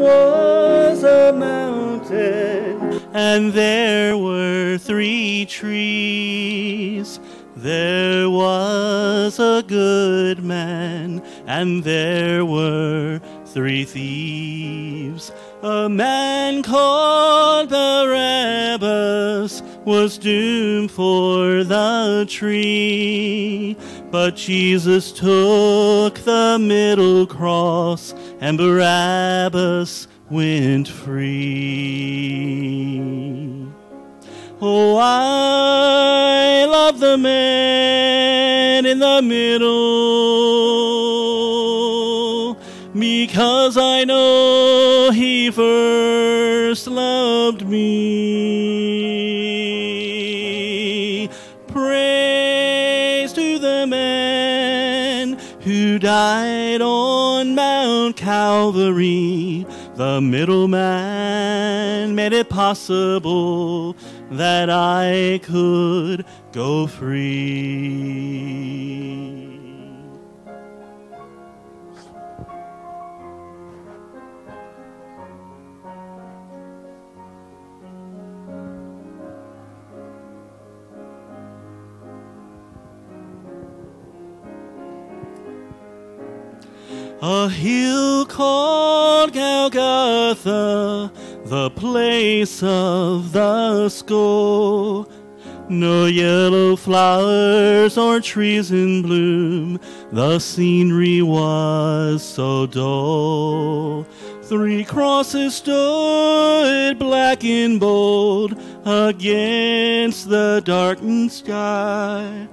was a mountain, and there were three trees. There was a good man, and there were three thieves. A man called Barabbas was doomed for the tree, but Jesus took the middle cross, and Barabbas went free. Oh, I love the man in the middle because I know he first loved me. Died on Mount Calvary. The middleman made it possible that I could go free. A hill called Golgotha, the place of the skull. No yellow flowers or trees in bloom, the scenery was so dull. Three crosses stood black and bold against the darkened sky.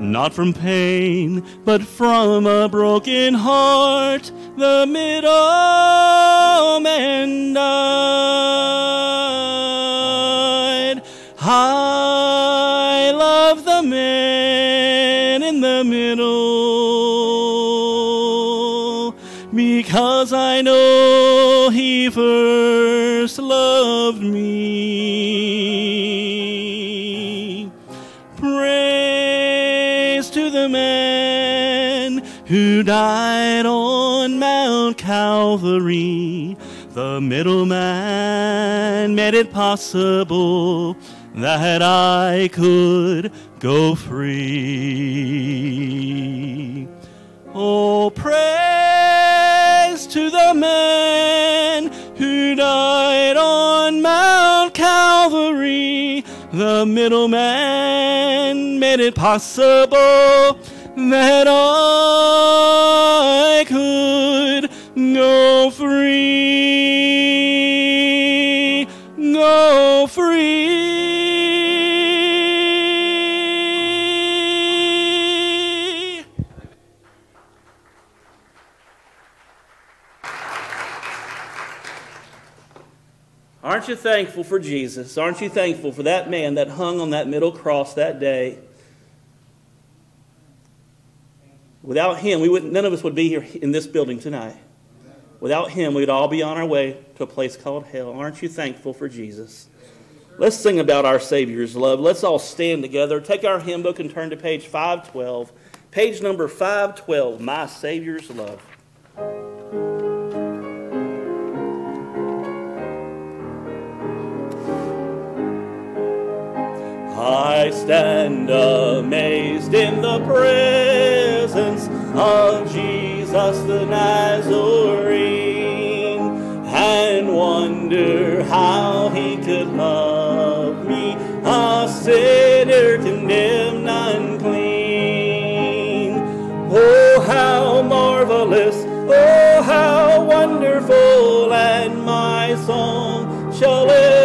Not from pain, but from a broken heart, the middleman died. I love the man in the middle because I know he first loved me. Man who died on Mount Calvary. The middleman made it possible that I could go free. Oh, praise to the man who died on Mount Calvary. The middleman made it possible that I could go free, go free. Aren't you thankful for Jesus? Aren't you thankful for that man that hung on that middle cross that day? Without him, we would none of us would be here in this building tonight. Without him, we'd all be on our way to a place called hell. Aren't you thankful for Jesus? Let's sing about our Savior's love. Let's all stand together. Take our hymn book and turn to page 512. Page number 512, My Savior's Love. I stand amazed in the presence of Jesus the Nazarene and wonder how he could love me, a sinner condemned unclean. Oh, how marvelous, oh, how wonderful, and my song shall ever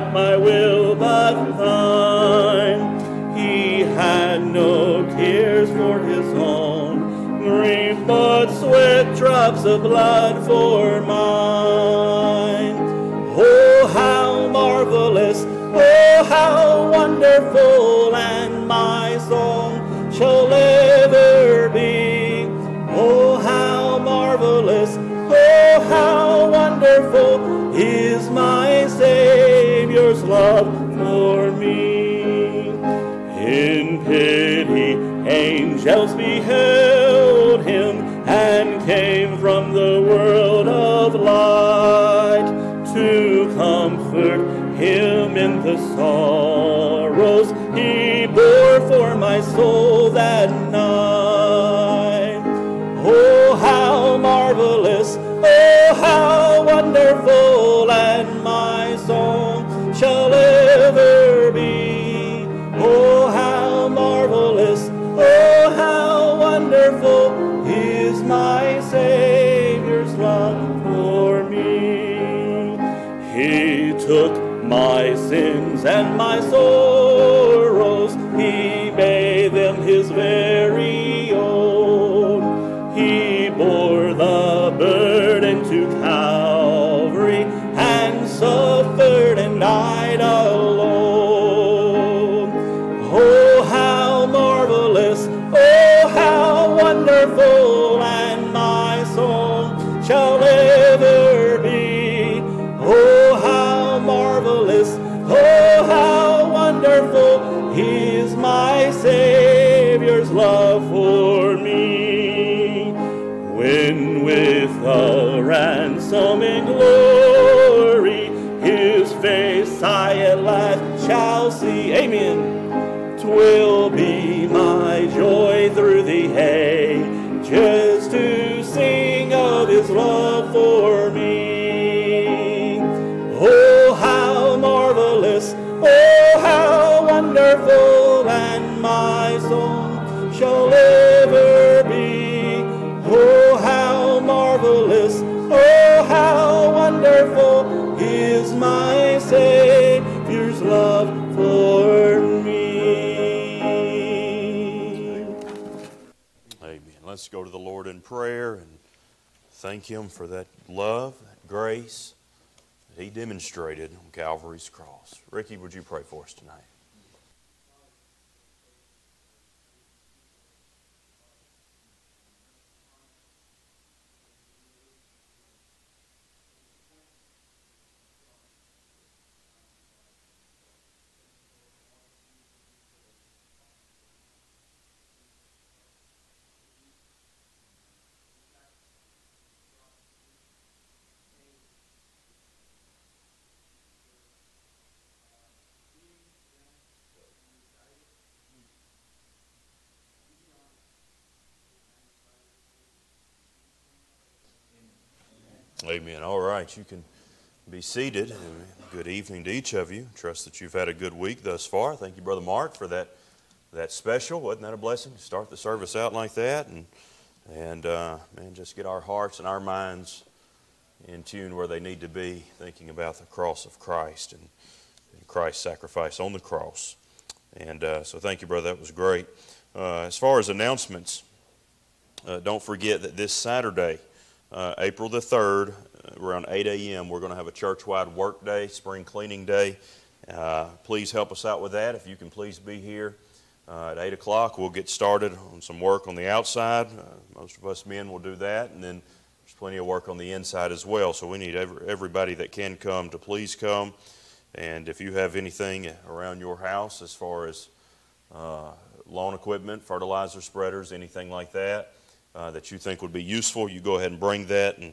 not my will, but thine. He had no tears for his own grief, but sweat drops of blood for mine. Oh, how marvelous, oh, how wonderful, angels beheld Amen. Prayer and thank Him for that love, that grace that He demonstrated on Calvary's cross. Ricky, would you pray for us tonight? Amen. All right, you can be seated. Good evening to each of you. Trust that you've had a good week thus far. Thank you, Brother Mark, for that that special. Wasn't that a blessing to start the service out like that and and uh, man, just get our hearts and our minds in tune where they need to be, thinking about the cross of Christ and, and Christ's sacrifice on the cross. And uh, so, thank you, brother. That was great. Uh, as far as announcements, uh, don't forget that this Saturday uh, April the 3rd, uh, around 8 a.m., we're going to have a church-wide work day, spring cleaning day. Uh, please help us out with that. If you can please be here uh, at 8 o'clock, we'll get started on some work on the outside. Uh, most of us men will do that, and then there's plenty of work on the inside as well. So we need every, everybody that can come to please come. And if you have anything around your house as far as uh, lawn equipment, fertilizer spreaders, anything like that, uh, that you think would be useful, you go ahead and bring that, and,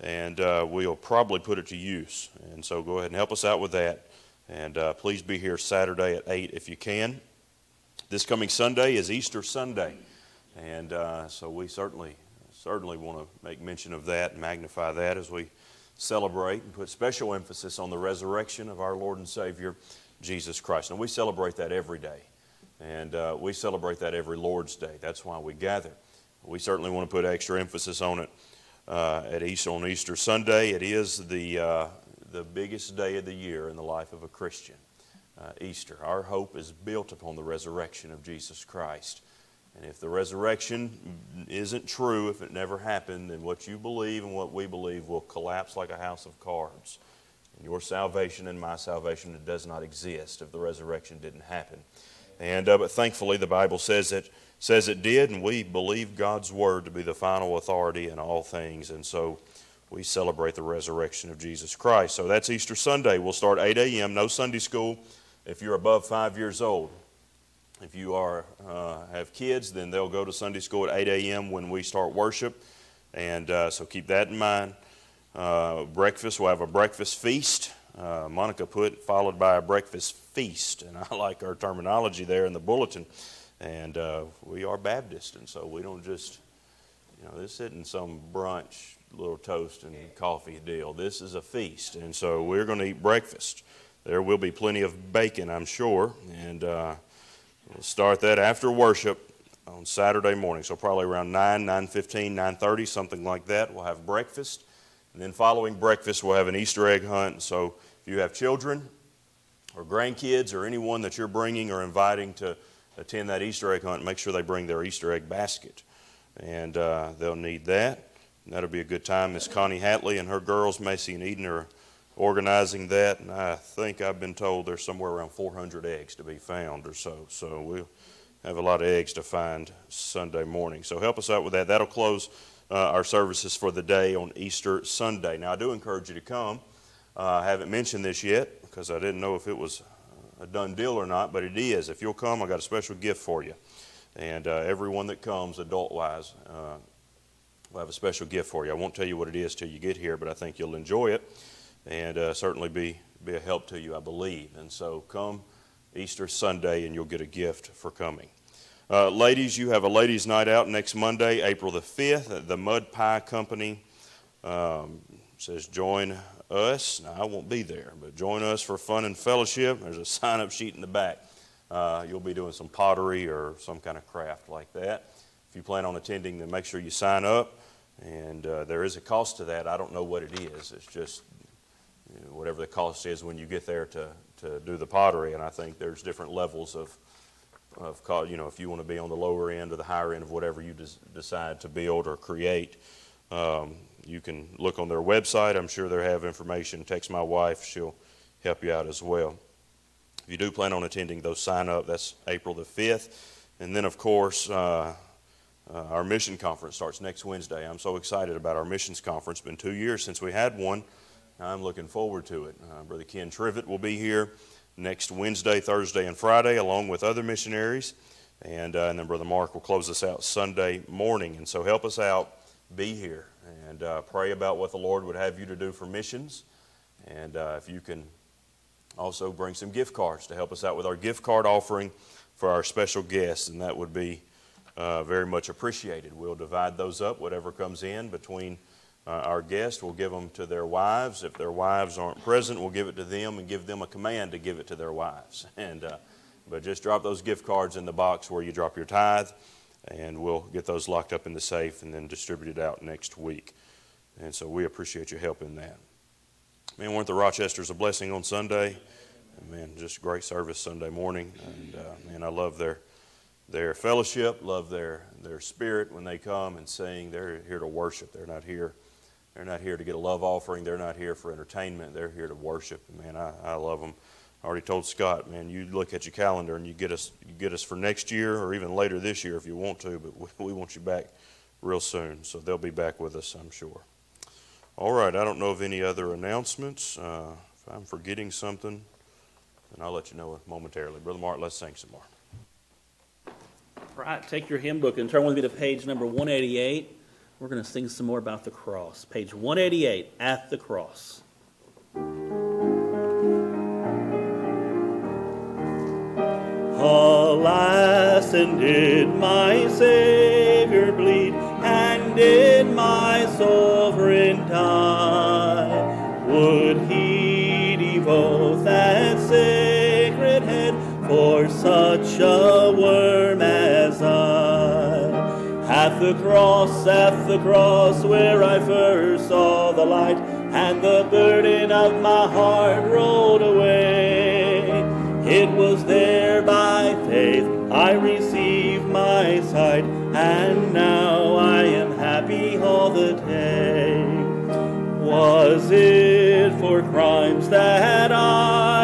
and uh, we'll probably put it to use. And so go ahead and help us out with that. And uh, please be here Saturday at 8 if you can. This coming Sunday is Easter Sunday. And uh, so we certainly, certainly want to make mention of that and magnify that as we celebrate and put special emphasis on the resurrection of our Lord and Savior, Jesus Christ. And we celebrate that every day. And uh, we celebrate that every Lord's Day. That's why we gather. We certainly want to put extra emphasis on it uh, at Easter on Easter Sunday. It is the, uh, the biggest day of the year in the life of a Christian, uh, Easter. Our hope is built upon the resurrection of Jesus Christ. And if the resurrection isn't true, if it never happened, then what you believe and what we believe will collapse like a house of cards. And your salvation and my salvation does not exist if the resurrection didn't happen. And uh, but thankfully, the Bible says that says it did, and we believe God's word to be the final authority in all things. And so we celebrate the resurrection of Jesus Christ. So that's Easter Sunday. We'll start 8 a.m. No Sunday school if you're above five years old. If you are uh, have kids, then they'll go to Sunday school at 8 a.m. when we start worship, and uh, so keep that in mind. Uh, breakfast, we'll have a breakfast feast. Uh, Monica put followed by a breakfast feast, and I like our terminology there in the bulletin. And uh, we are Baptist, and so we don't just, you know, this isn't some brunch, little toast and coffee deal. This is a feast, and so we're going to eat breakfast. There will be plenty of bacon, I'm sure, and uh, we'll start that after worship on Saturday morning. So probably around 9, 9.15, 9.30, something like that. We'll have breakfast, and then following breakfast, we'll have an Easter egg hunt. So if you have children or grandkids or anyone that you're bringing or inviting to attend that Easter egg hunt, make sure they bring their Easter egg basket. And uh, they'll need that. And that'll be a good time. Miss Connie Hatley and her girls, Macy and Eden, are organizing that. And I think I've been told there's somewhere around 400 eggs to be found or so. So we'll have a lot of eggs to find Sunday morning. So help us out with that. That'll close uh, our services for the day on Easter Sunday. Now, I do encourage you to come. Uh, I haven't mentioned this yet because I didn't know if it was a done deal or not, but it is. If you'll come, I got a special gift for you. And uh, everyone that comes, adult wise, uh, will have a special gift for you. I won't tell you what it is till you get here, but I think you'll enjoy it and uh, certainly be, be a help to you, I believe. And so come Easter Sunday and you'll get a gift for coming. Uh, ladies, you have a ladies' night out next Monday, April the 5th. at The Mud Pie Company um, says join us. Now, I won't be there, but join us for fun and fellowship. There's a sign up sheet in the back. Uh, you'll be doing some pottery or some kind of craft like that. If you plan on attending, then make sure you sign up. And uh, there is a cost to that. I don't know what it is. It's just you know, whatever the cost is when you get there to, to do the pottery. And I think there's different levels of, of cost. You know, if you want to be on the lower end or the higher end of whatever you des- decide to build or create. Um, you can look on their website. I'm sure they have information. Text my wife, she'll help you out as well. If you do plan on attending those, sign up. That's April the 5th. And then, of course, uh, uh, our mission conference starts next Wednesday. I'm so excited about our missions conference. It's been two years since we had one. I'm looking forward to it. Uh, Brother Ken Trivett will be here next Wednesday, Thursday, and Friday, along with other missionaries. And, uh, and then Brother Mark will close us out Sunday morning. And so help us out. Be here and uh, pray about what the Lord would have you to do for missions. And uh, if you can also bring some gift cards to help us out with our gift card offering for our special guests, and that would be uh, very much appreciated. We'll divide those up, whatever comes in between uh, our guests. We'll give them to their wives. If their wives aren't present, we'll give it to them and give them a command to give it to their wives. And uh, but just drop those gift cards in the box where you drop your tithe and we'll get those locked up in the safe and then distributed out next week. And so we appreciate your help in that. Man, weren't the Rochesters a blessing on Sunday? Man, just great service Sunday morning. And uh, man, I love their their fellowship, love their their spirit when they come and sing. They're here to worship. They're not here. They're not here to get a love offering. They're not here for entertainment. They're here to worship. Man, I, I love them. I already told Scott, man, you look at your calendar and you get us, you get us for next year or even later this year if you want to, but we, we want you back real soon. So they'll be back with us, I'm sure. All right, I don't know of any other announcements. Uh, if I'm forgetting something, then I'll let you know momentarily. Brother Mark, let's sing some more. All right, take your hymn book and turn with me to page number 188. We're going to sing some more about the cross. Page 188, At the Cross. Alas, and did my Savior bleed, and did my sovereign die? Would he devote that sacred head for such a worm as I? At the cross, at the cross, where I first saw the light, and the burden of my heart rolled away. It was there by faith I received my sight, and now I am happy all the day. Was it for crimes that I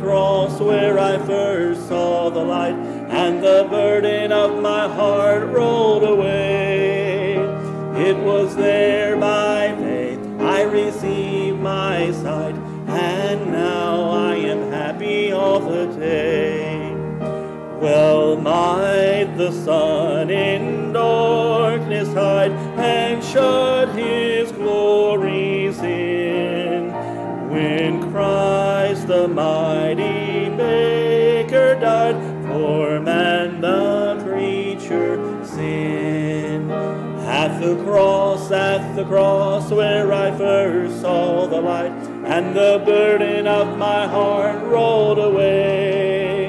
cross where I first saw the light, and the burden of my heart rolled away. It was there by faith I received my sight, and now I am happy all the day. Well might the sun in darkness hide and shut his the mighty Maker died for man the creature sin. At the cross, at the cross where I first saw the light and the burden of my heart rolled away.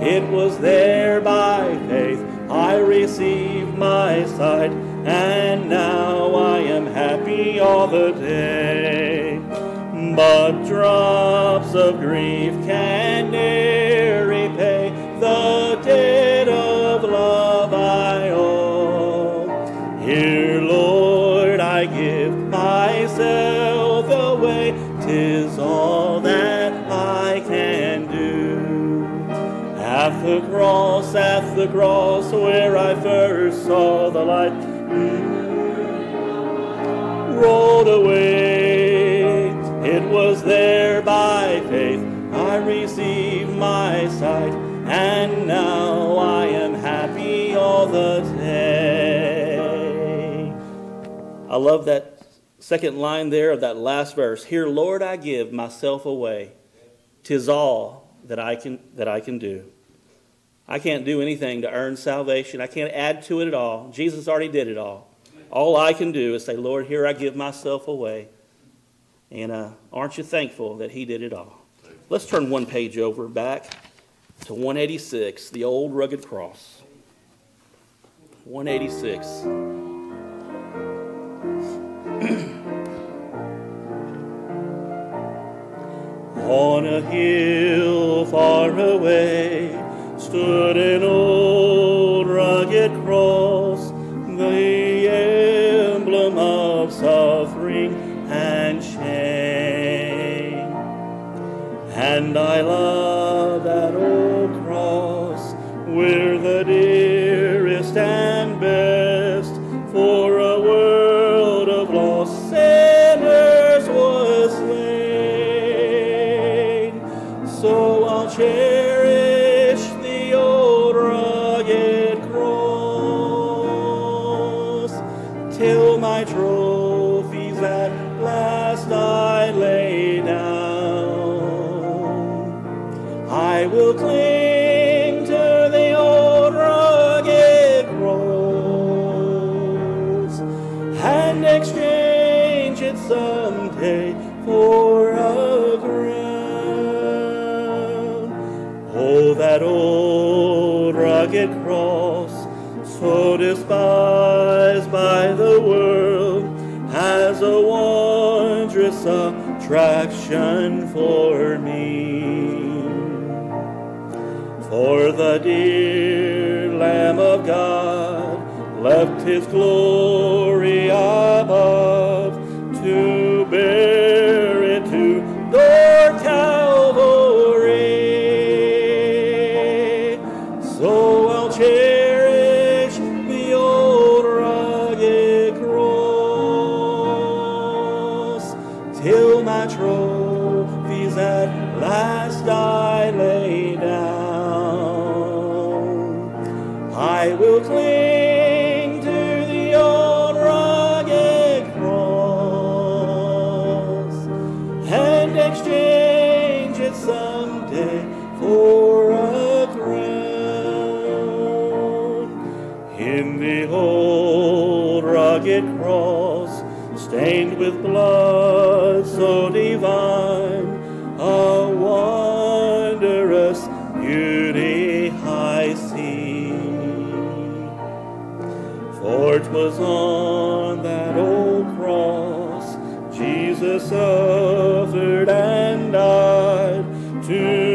It was there by faith I received my sight, and now I am happy all the day. But of grief can ne'er repay the debt of love I owe. Here, Lord, I give myself away, tis all that I can do. At the cross, at the cross where I first saw the light, rolled away. It was there by I received my sight, and now I am happy all the day. I love that second line there of that last verse. Here, Lord, I give myself away. Tis all that I can that I can do. I can't do anything to earn salvation. I can't add to it at all. Jesus already did it all. All I can do is say, Lord, here I give myself away. And uh, aren't you thankful that He did it all? Let's turn one page over back to 186, the old rugged cross. 186. On a hill far away stood an old rugged cross, the emblem of suffering and shame. I love attraction for me. For the dear Lamb of God left his glory For 'twas on that old cross Jesus suffered and died to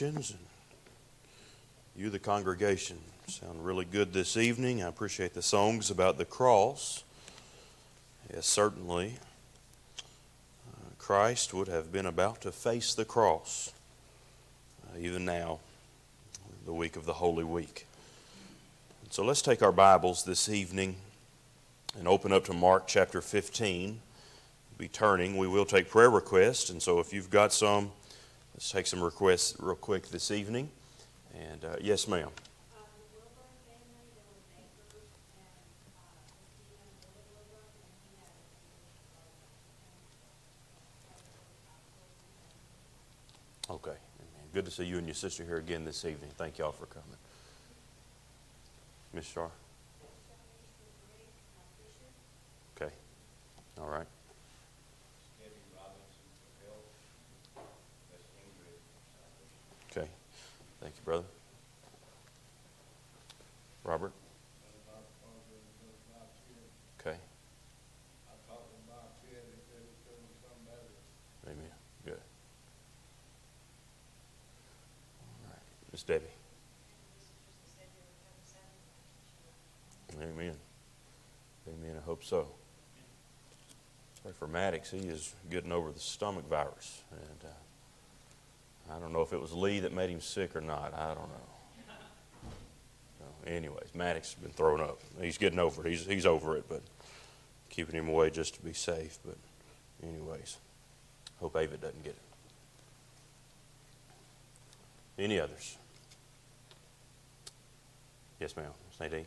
musicians, and you, the congregation. Sound really good this evening. I appreciate the songs about the cross. Yes, certainly, uh, Christ would have been about to face the cross, uh, even now, the week of the Holy Week. So let's take our Bibles this evening and open up to Mark chapter 15 be turning. We will take prayer requests, and so if you've got some, let's take some requests real quick this evening. And uh, yes, ma'am. Okay. Good to see you and your sister here again this evening. Thank y'all for coming. Miss Starr? Okay. All right. Okay. Thank you, brother. Robert? Okay. Amen. Good. All right. Miss Debbie? Amen. Amen. I hope so. Pray for Maddox. He is getting over the stomach virus. And uh, I don't know if it was Lee that made him sick or not. I don't know. So, anyways, Maddox has been thrown up. He's getting over it. He's, he's over it, but keeping him away just to be safe. But, anyways, hope Ava doesn't get it. Any others? Yes, ma'am. Nadine?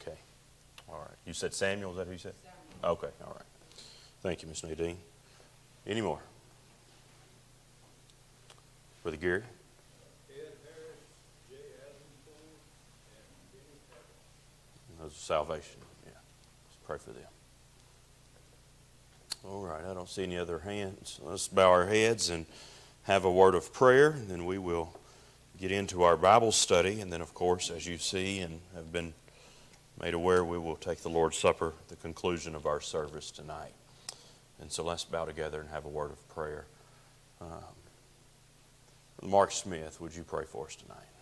Okay. All right. You said Samuel, is that who you said? Okay, all right. Thank you, Miss Nadine. Any more? Brother Gary? Those are salvation. Yeah. Let's pray for them. All right. I don't see any other hands. Let's bow our heads and have a word of prayer, and then we will get into our Bible study. And then, of course, as you see and have been made aware, we will take the Lord's Supper the conclusion of our service tonight. And so let's bow together and have a word of prayer. Um, Mark Smith, would you pray for us tonight?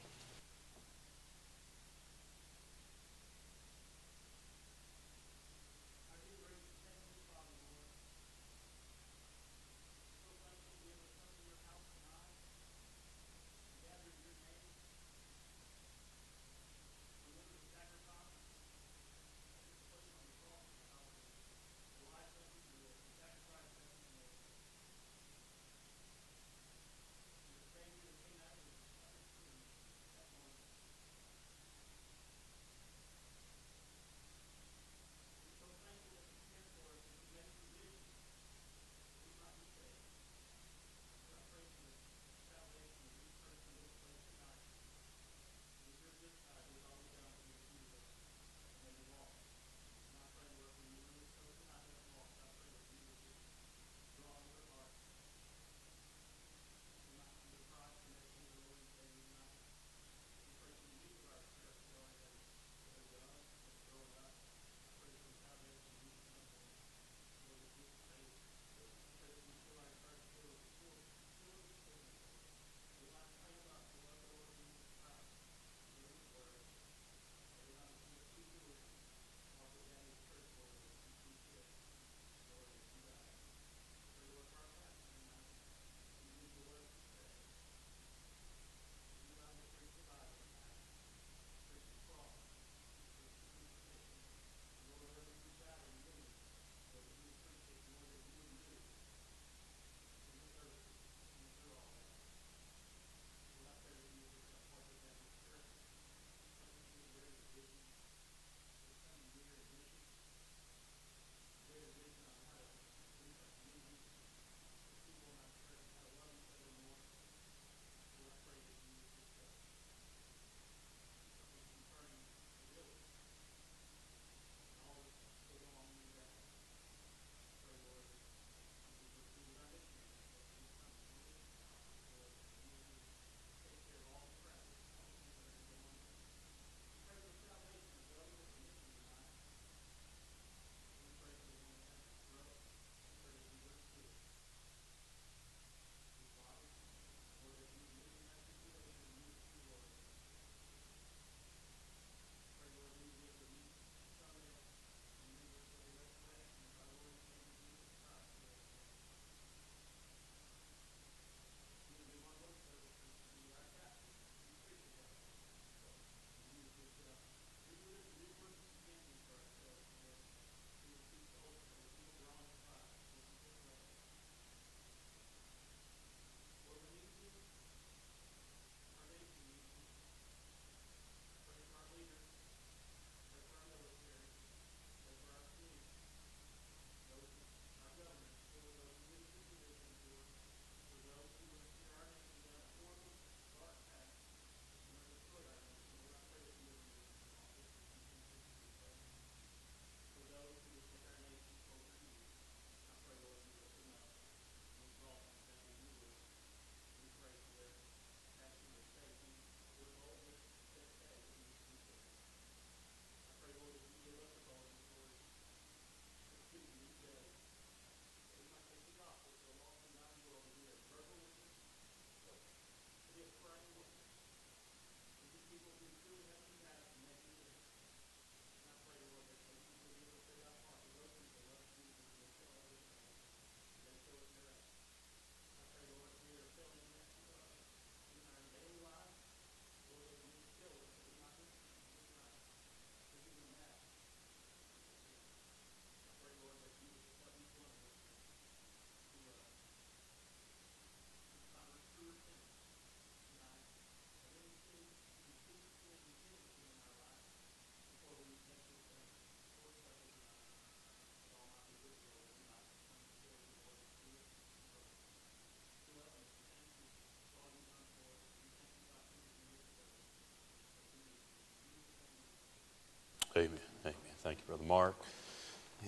Mark.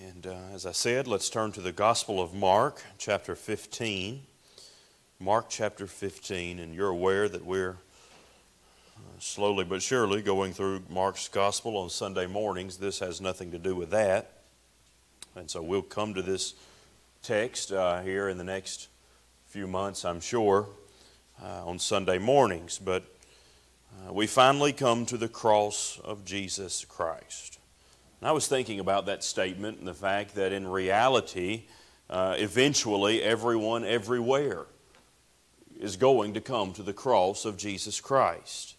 And uh, as I said, let's turn to the Gospel of Mark, chapter 15. Mark chapter 15, and you're aware that we're uh, slowly but surely going through Mark's Gospel on Sunday mornings. This has nothing to do with that. And so we'll come to this text uh, here in the next few months, I'm sure, uh, on Sunday mornings. But uh, we finally come to the cross of Jesus Christ. And I was thinking about that statement and the fact that in reality, uh, eventually everyone everywhere is going to come to the cross of Jesus Christ.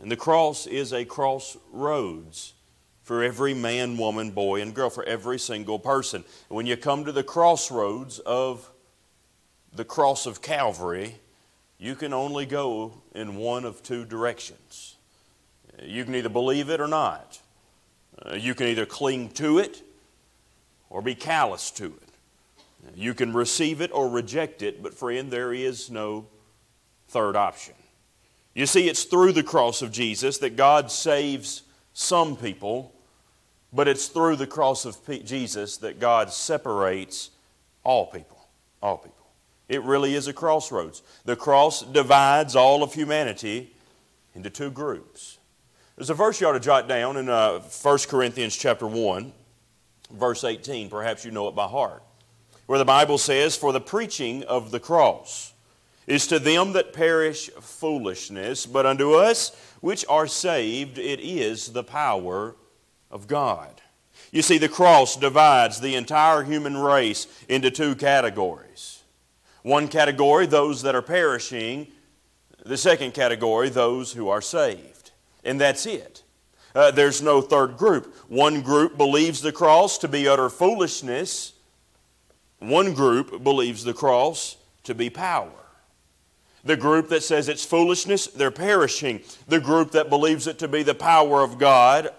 And the cross is a crossroads for every man, woman, boy, and girl, for every single person. When you come to the crossroads of the cross of Calvary, you can only go in one of two directions. You can either believe it or not. Uh, you can either cling to it or be callous to it. You can receive it or reject it, but friend, there is no third option. You see, it's through the cross of Jesus that God saves some people, but it's through the cross of Jesus that God separates all people. All people. It really is a crossroads. The cross divides all of humanity into two groups. There's a verse you ought to jot down in uh, 1 Corinthians chapter 1, verse 18. Perhaps you know it by heart. Where the Bible says, For the preaching of the cross is to them that perish foolishness, but unto us which are saved it is the power of God. You see, the cross divides the entire human race into two categories. One category, those that are perishing. The second category, those who are saved. And that's it. Uh, there's no third group. One group believes the cross to be utter foolishness, one group believes the cross to be power. The group that says it's foolishness, they're perishing. The group that believes it to be the power of God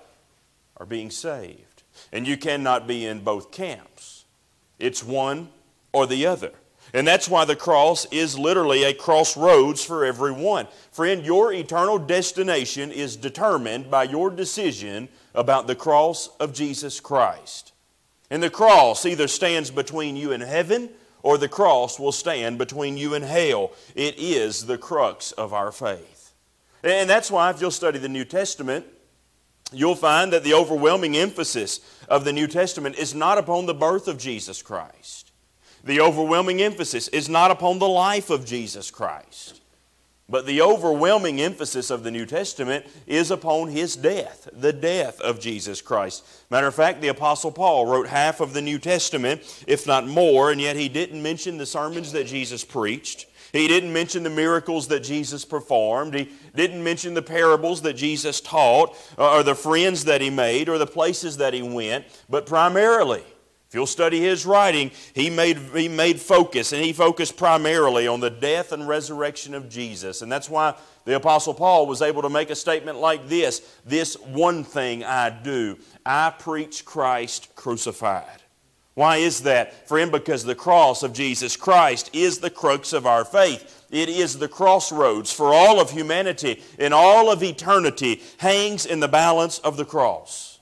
are being saved. And you cannot be in both camps. It's one or the other. And that's why the cross is literally a crossroads for everyone. Friend, your eternal destination is determined by your decision about the cross of Jesus Christ. And the cross either stands between you and heaven or the cross will stand between you and hell. It is the crux of our faith. And that's why, if you'll study the New Testament, you'll find that the overwhelming emphasis of the New Testament is not upon the birth of Jesus Christ. The overwhelming emphasis is not upon the life of Jesus Christ, but the overwhelming emphasis of the New Testament is upon his death, the death of Jesus Christ. Matter of fact, the Apostle Paul wrote half of the New Testament, if not more, and yet he didn't mention the sermons that Jesus preached. He didn't mention the miracles that Jesus performed. He didn't mention the parables that Jesus taught, uh, or the friends that he made, or the places that he went, but primarily, if you'll study his writing, he made, he made focus, and he focused primarily on the death and resurrection of Jesus. And that's why the Apostle Paul was able to make a statement like this This one thing I do, I preach Christ crucified. Why is that? Friend, because the cross of Jesus Christ is the crux of our faith. It is the crossroads for all of humanity and all of eternity hangs in the balance of the cross.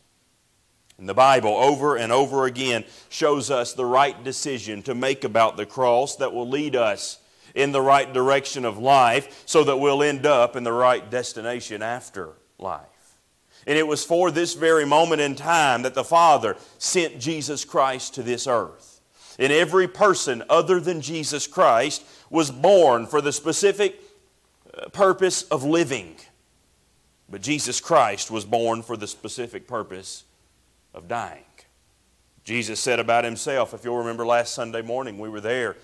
And the Bible, over and over again, shows us the right decision to make about the cross that will lead us in the right direction of life so that we'll end up in the right destination after life. And it was for this very moment in time that the Father sent Jesus Christ to this earth. And every person other than Jesus Christ was born for the specific uh, purpose of living. But Jesus Christ was born for the specific purpose of dying. Jesus said about himself, if you'll remember last Sunday morning, we were there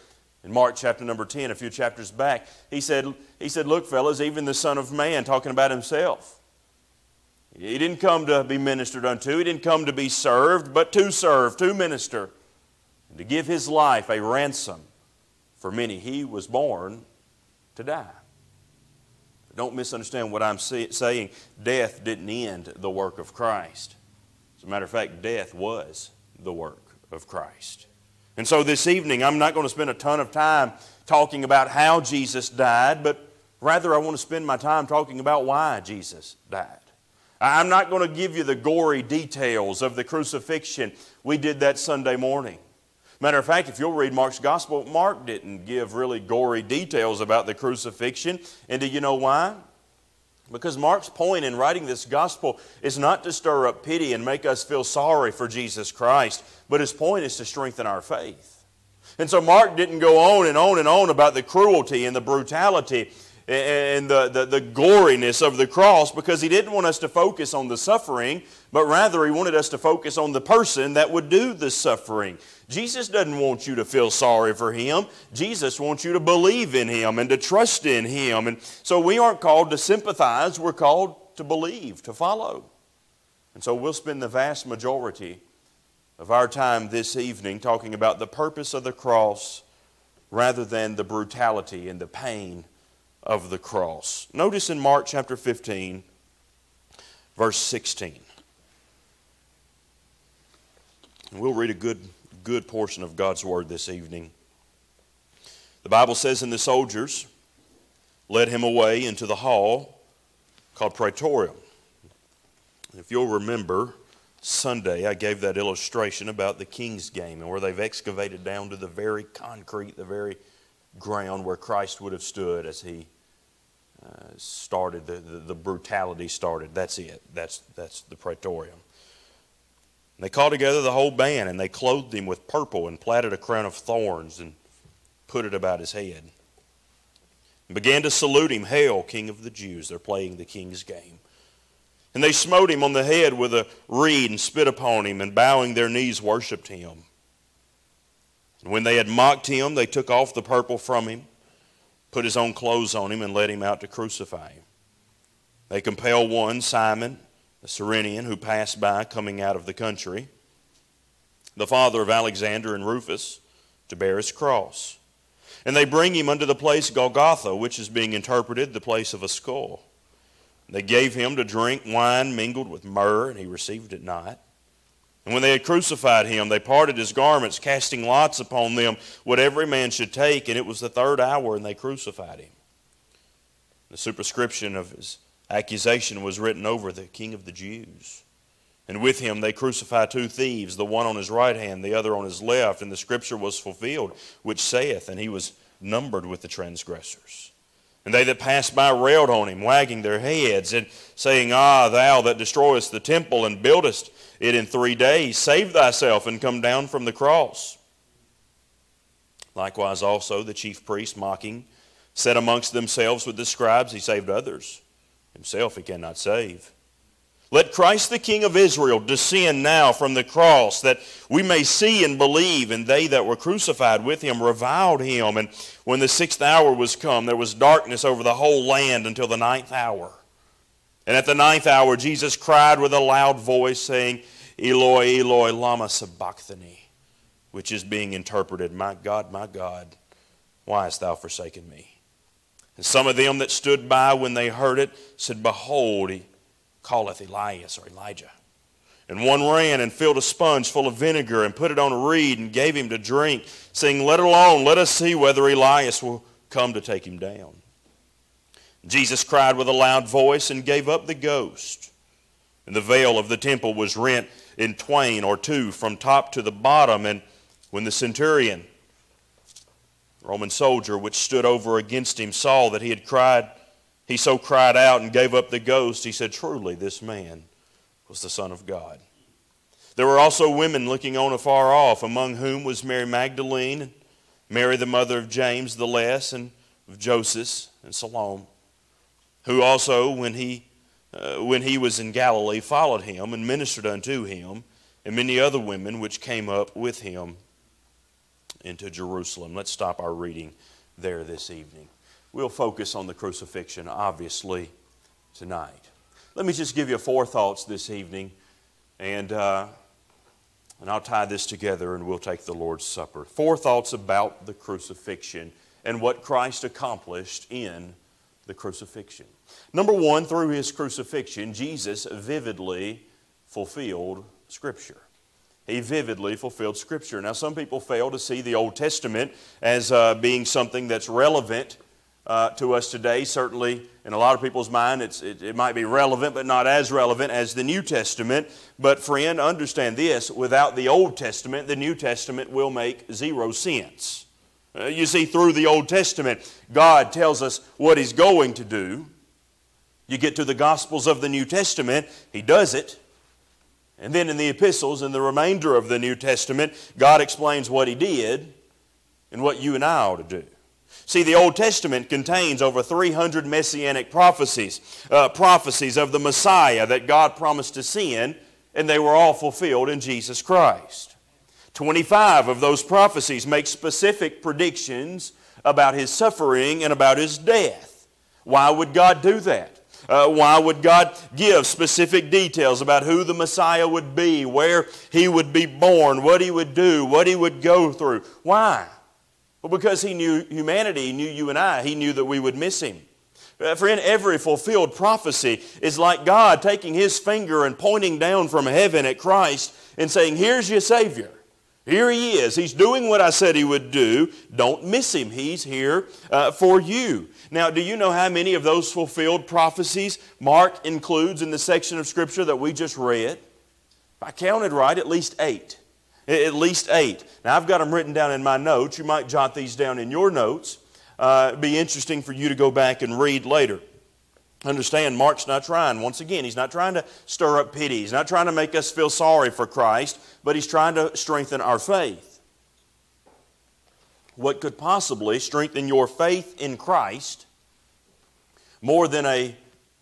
in Mark chapter number 10, a few chapters back. He said, he said, Look, fellas, even the Son of Man, talking about himself. He didn't come to be ministered unto, he didn't come to be served, but to serve, to minister, to give his life a ransom for many. He was born to die. Don't misunderstand what I'm saying. Death didn't end the work of Christ. A matter of fact, death was the work of Christ. And so this evening, I'm not going to spend a ton of time talking about how Jesus died, but rather I want to spend my time talking about why Jesus died. I'm not going to give you the gory details of the crucifixion. We did that Sunday morning. Matter of fact, if you'll read Mark's gospel, Mark didn't give really gory details about the crucifixion. And do you know why? Because Mark's point in writing this gospel is not to stir up pity and make us feel sorry for Jesus Christ, but his point is to strengthen our faith. And so Mark didn't go on and on and on about the cruelty and the brutality and the, the, the, goriness of the cross because he didn't want us to focus on the suffering, but rather he wanted us to focus on the person that would do the suffering. Jesus doesn't want you to feel sorry for him. Jesus wants you to believe in him and to trust in him. And so we aren't called to sympathize, we're called to believe, to follow. And so we'll spend the vast majority of our time this evening talking about the purpose of the cross rather than the brutality and the pain of the cross. Notice in Mark chapter 15, verse 16. And we'll read a good, good portion of God's word this evening. The Bible says, And the soldiers led him away into the hall called Praetorium. If you'll remember, Sunday I gave that illustration about the King's game and where they've excavated down to the very concrete, the very ground where Christ would have stood as he started, the, the, the, brutality started. That's it. That's, that's the praetorium. And they called together the whole band, and they clothed him with purple and platted a crown of thorns and put it about his head. And began to salute him, Hail, King of the Jews. They're playing the king's game. And they smote him on the head with a reed and spit upon him, and bowing their knees worshipped him. And when they had mocked him, they took off the purple from him put his own clothes on him, and led him out to crucify him. They compel one, Simon, a Cyrenian, who passed by coming out of the country, the father of Alexander and Rufus, to bear his cross. And they bring him unto the place Golgotha, which is being interpreted the place of a skull. They gave him to drink wine mingled with myrrh, and he received it not. And when they had crucified him, they parted his garments, casting lots upon them what every man should take. And it was the third hour, and they crucified him. The superscription of his accusation was written over the king of the Jews. And with him they crucified two thieves, the one on his right hand, the other on his left. And the scripture was fulfilled, which saith, And he was numbered with the transgressors. And they that passed by railed on him, wagging their heads, and saying, Ah, thou that destroyest the temple and buildest it in three days. Save thyself and come down from the cross. Likewise, also the chief priests, mocking, said amongst themselves with the scribes, He saved others. Himself he cannot save. Let Christ the King of Israel descend now from the cross, that we may see and believe. And they that were crucified with him reviled him. And when the sixth hour was come, there was darkness over the whole land until the ninth hour. And at the ninth hour, Jesus cried with a loud voice, saying, Eloi, Eloi, lama sabachthani, which is being interpreted, My God, my God, why hast thou forsaken me? And some of them that stood by when they heard it said, Behold, he calleth Elias or Elijah. And one ran and filled a sponge full of vinegar and put it on a reed and gave him to drink, saying, Let it alone, let us see whether Elias will come to take him down. Jesus cried with a loud voice and gave up the ghost. And the veil of the temple was rent in twain or two from top to the bottom. And when the centurion, Roman soldier, which stood over against him, saw that he had cried, he so cried out and gave up the ghost. He said, Truly, this man was the Son of God. There were also women looking on afar off, among whom was Mary Magdalene, Mary the mother of James the Less, and of Joseph and Salome who also, when he, uh, when he was in Galilee, followed him and ministered unto him, and many other women which came up with him into Jerusalem. Let's stop our reading there this evening. We'll focus on the crucifixion, obviously, tonight. Let me just give you four thoughts this evening, and, uh, and I'll tie this together and we'll take the Lord's Supper. Four thoughts about the crucifixion and what Christ accomplished in the crucifixion. Number one, through his crucifixion, Jesus vividly fulfilled Scripture. He vividly fulfilled Scripture. Now, some people fail to see the Old Testament as uh, being something that's relevant uh, to us today. Certainly, in a lot of people's mind, it, it might be relevant, but not as relevant as the New Testament. But, friend, understand this without the Old Testament, the New Testament will make zero sense. Uh, you see, through the Old Testament, God tells us what He's going to do. You get to the Gospels of the New Testament, He does it. And then in the epistles, in the remainder of the New Testament, God explains what He did and what you and I ought to do. See, the Old Testament contains over 300 messianic prophecies, uh, prophecies of the Messiah that God promised to send, and they were all fulfilled in Jesus Christ. 25 of those prophecies make specific predictions about his suffering and about his death. Why would God do that? Uh, why would God give specific details about who the Messiah would be, where he would be born, what he would do, what he would go through? Why? Well, because he knew humanity, he knew you and I, he knew that we would miss him. Uh, friend, every fulfilled prophecy is like God taking his finger and pointing down from heaven at Christ and saying, Here's your Savior. Here he is. He's doing what I said he would do. Don't miss him. He's here uh, for you. Now, do you know how many of those fulfilled prophecies Mark includes in the section of Scripture that we just read? If I counted right, at least eight. At least eight. Now, I've got them written down in my notes. You might jot these down in your notes. Uh, it'd be interesting for you to go back and read later. Understand, Mark's not trying, once again, he's not trying to stir up pity. He's not trying to make us feel sorry for Christ, but he's trying to strengthen our faith. What could possibly strengthen your faith in Christ more than a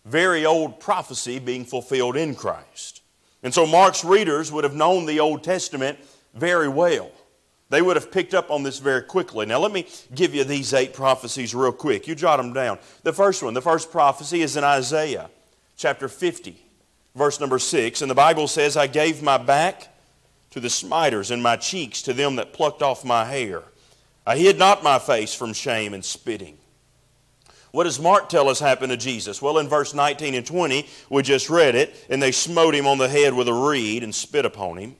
very old prophecy being fulfilled in Christ? And so Mark's readers would have known the Old Testament very well. They would have picked up on this very quickly. Now, let me give you these eight prophecies real quick. You jot them down. The first one, the first prophecy is in Isaiah chapter 50, verse number 6. And the Bible says, I gave my back to the smiters and my cheeks to them that plucked off my hair. I hid not my face from shame and spitting. What does Mark tell us happened to Jesus? Well, in verse 19 and 20, we just read it, and they smote him on the head with a reed and spit upon him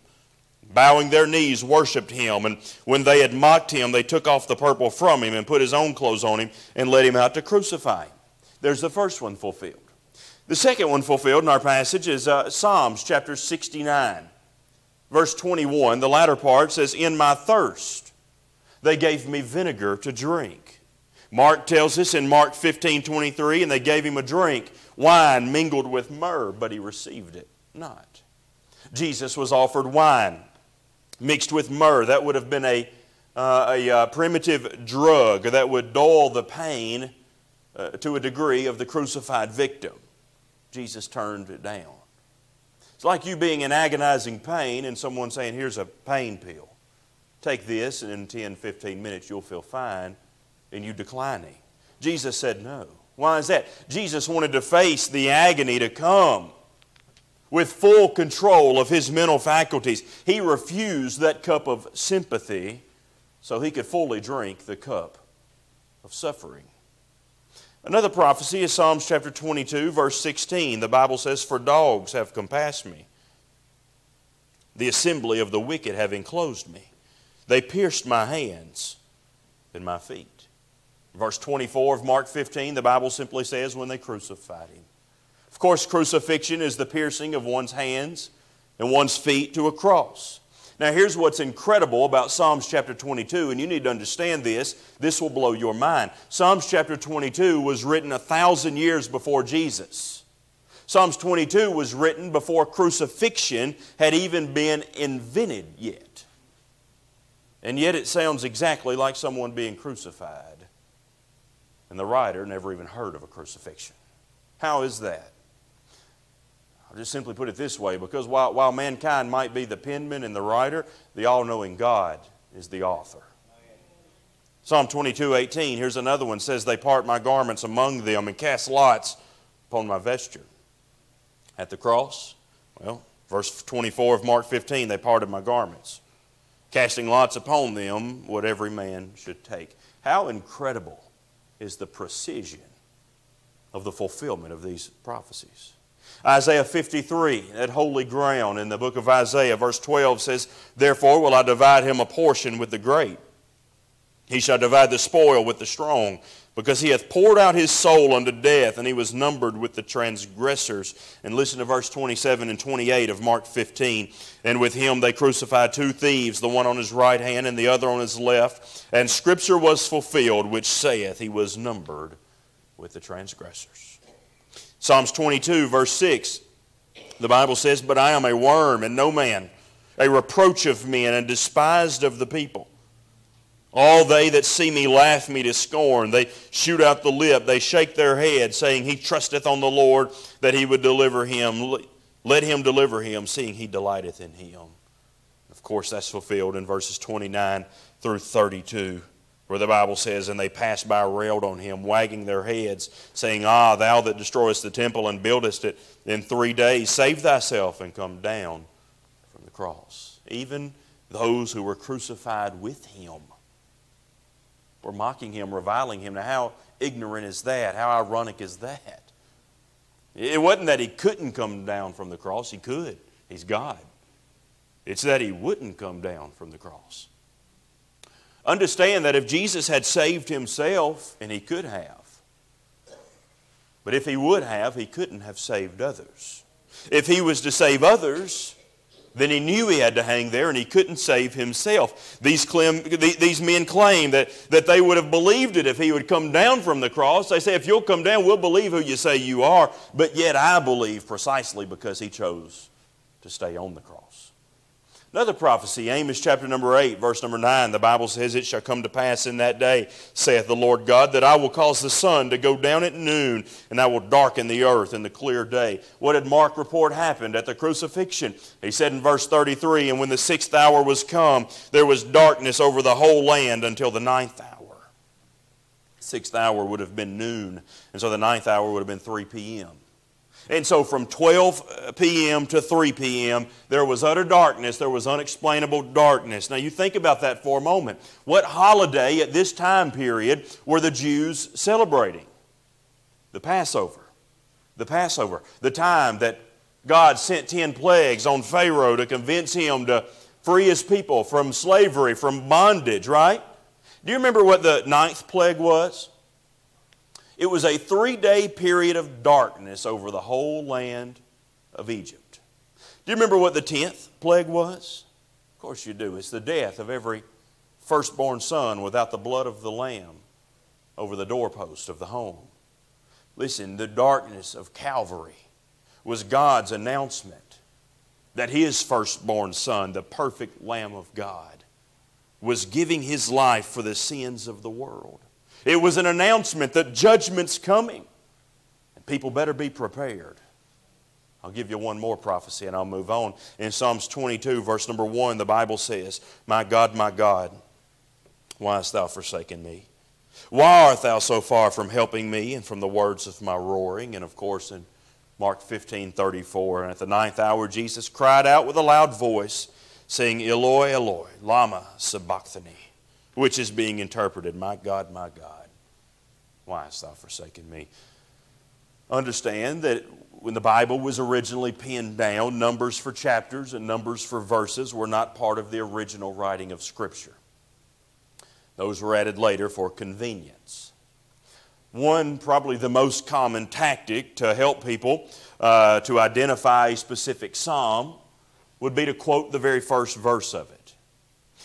bowing their knees, worshiped him. And when they had mocked him, they took off the purple from him and put his own clothes on him and led him out to crucify him. There's the first one fulfilled. The second one fulfilled in our passage is uh, Psalms chapter 69, verse 21. The latter part says, In my thirst they gave me vinegar to drink. Mark tells us in Mark 15 23, and they gave him a drink, wine mingled with myrrh, but he received it not. Jesus was offered wine mixed with myrrh. That would have been a, uh, a uh, primitive drug that would dull the pain uh, to a degree of the crucified victim. Jesus turned it down. It's like you being in agonizing pain and someone saying, Here's a pain pill. Take this, and in 10, 15 minutes you'll feel fine, and you declining. Jesus said no. Why is that? Jesus wanted to face the agony to come with full control of his mental faculties. He refused that cup of sympathy so he could fully drink the cup of suffering. Another prophecy is Psalms chapter 22, verse 16. The Bible says, For dogs have compassed me, the assembly of the wicked have enclosed me. They pierced my hands and my feet. Verse 24 of Mark 15, the Bible simply says, When they crucified him. Of course, crucifixion is the piercing of one's hands and one's feet to a cross. Now, here's what's incredible about Psalms chapter 22, and you need to understand this. This will blow your mind. Psalms chapter 22 was written a thousand years before Jesus. Psalms 22 was written before crucifixion had even been invented yet. And yet it sounds exactly like someone being crucified. And the writer never even heard of a crucifixion. How is that? Just simply put it this way because while, while mankind might be the penman and the writer, the all knowing God is the author. Psalm 22 18, here's another one says, They part my garments among them and cast lots upon my vesture. At the cross, well, verse 24 of Mark 15, they parted my garments, casting lots upon them what every man should take. How incredible is the precision of the fulfillment of these prophecies? Isaiah 53, that holy ground in the book of Isaiah, verse 12 says, Therefore will I divide him a portion with the great, He shall divide the spoil with the strong, because he hath poured out his soul unto death, and he was numbered with the transgressors. And listen to verse 27 and 28 of Mark 15. And with him they crucified two thieves, the one on his right hand and the other on his left. And scripture was fulfilled, which saith, He was numbered with the transgressors. Psalms 22, verse 6, the Bible says, But I am a worm and no man, a reproach of men and despised of the people. All they that see me laugh me to scorn. They shoot out the lip. They shake their head, saying, He trusteth on the Lord that he would deliver him. Let him deliver him, seeing he delighteth in him. Of course, that's fulfilled in verses 29 through 32, where the Bible says, And they passed by, railed on him, wagging their heads, saying, Ah, thou that destroyest the temple and buildest it in three days, save thyself and come down from the cross. Even those who were crucified with him were mocking him, reviling him. Now, how ignorant is that? How ironic is that? It wasn't that he couldn't come down from the cross, he could. He's God. It's that he wouldn't come down from the cross. Understand that if Jesus had saved himself, and he could have, but if he would have, he couldn't have saved others. If he was to save others, then he knew he had to hang there and he couldn't save himself. These, claim, these men claim that, that they would have believed it if he would come down from the cross. They say, if you'll come down, we'll believe who you say you are. But yet I believe precisely because he chose to stay on the cross. Another prophecy, Amos chapter number 8, verse number 9, the Bible says, It shall come to pass in that day, saith the Lord God, that I will cause the sun to go down at noon, and I will darken the earth in the clear day. What did Mark report happened at the crucifixion? He said in verse 33, And when the sixth hour was come, there was darkness over the whole land until the ninth hour. Sixth hour would have been noon, and so the ninth hour would have been 3 p.m. And so from 12 uh, p.m. to 3 p.m., there was utter darkness. There was unexplainable darkness. Now you think about that for a moment. What holiday at this time period were the Jews celebrating? The Passover. The Passover. The time that God sent 10 plagues on Pharaoh to convince him to free his people from slavery, from bondage, right? Do you remember what the ninth plague was? It was a three day period of darkness over the whole land of Egypt. Do you remember what the tenth plague was? Of course you do. It's the death of every firstborn son without the blood of the lamb over the doorpost of the home. Listen, the darkness of Calvary was God's announcement that his firstborn son, the perfect Lamb of God, was giving his life for the sins of the world. It was an announcement that judgment's coming. And people better be prepared. I'll give you one more prophecy and I'll move on. In Psalms 22, verse number 1, the Bible says, My God, my God, why hast thou forsaken me? Why art thou so far from helping me and from the words of my roaring? And of course, in Mark 15, 34, and at the ninth hour, Jesus cried out with a loud voice, saying, Eloi, Eloi, lama sabachthani, which is being interpreted, My God, my God why hast thou forsaken me? Understand that when the Bible was originally penned down, numbers for chapters and numbers for verses were not part of the original writing of Scripture. Those were added later for convenience. One, probably the most common tactic to help people uh, to identify a specific psalm would be to quote the very first verse of it.